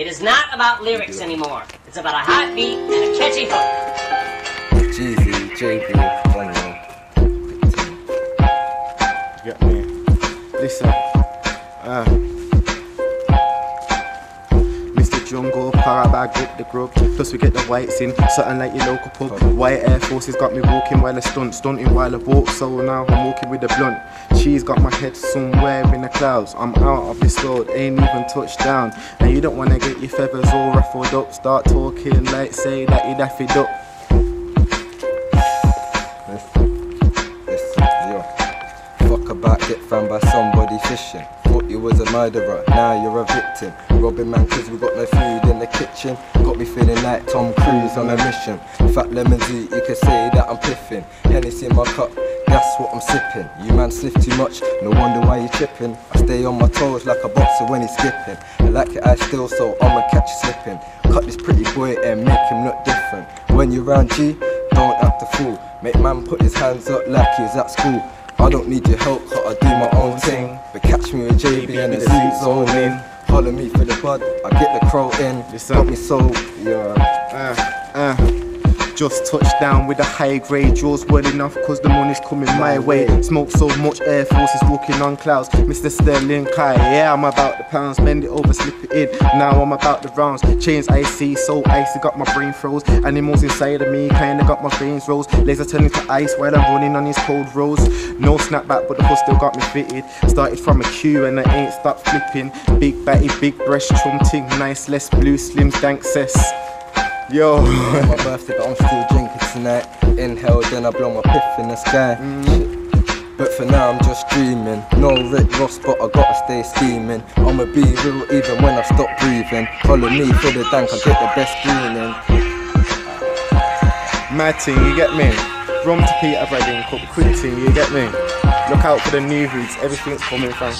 It is not about lyrics anymore. It's about a hot beat and a catchy hook. Geezy, JB, one You get me? Listen. Uh. Jungle, Parabag up the grub. Plus we get the whites in, something like your local pub. White Air Forces got me walking while I stunt, stunting while I walk. So now I'm walking with the blunt. She's got my head somewhere in the clouds. I'm out of this world, ain't even touched down. And you don't wanna get your feathers all ruffled up. Start talking like say that you daffy up. Listen, listen, yo. Fuck about get found by somebody fishing. Thought you was a murderer, now you're a victim. Robbing man cause we got no food in the kitchen. Got me feeling like Tom Cruise on a mission. Fat lemon Z, you can say that I'm piffing. Hennessy in my cup, that's what I'm sipping. You man sniff too much, no wonder why you tripping. I stay on my toes like a boxer when he's skipping. I like it, I still, so I'ma catch you slipping. Cut this pretty boy and make him look different. When you're round G, don't act a fool. Make man put his hands up like he's at school. I don't need your help, cause I do my own thing. But catch me with JB and the suit zone in. Holler me for the bud, I get the crow in. Got me so, yeah. Uh, uh. Just touched down with a high grade draws well enough cause the money's coming my way. Smoke so much Air Forces walking on clouds. Mr. Sterling Kai, yeah, I'm about the pounds. Bend it over, slip it in. Now I'm about the rounds. Chains icy, so icy, got my brain froze. Animals inside of me, kinda got my veins rose. Laser turning to ice while I'm running on these cold roads. No snapback, but the hood still got me fitted. Started from a queue and I ain't stopped flipping. Big batty, big breast, chum ting, nice, less blue, slim, dank cess. Yo. On my birthday, but I'm still drinking tonight. Inhale, then I blow my piff in the sky. Shit. But for now, I'm just dreaming. No Rick Ross, but I gotta stay scheming. I'ma be real even when I stop breathing. Follow me for the dank, I get the best feeling Mad thing, you get me? Rum to Peter Redding, quick thing, you get me? Look out for the new hoods, everything's coming from.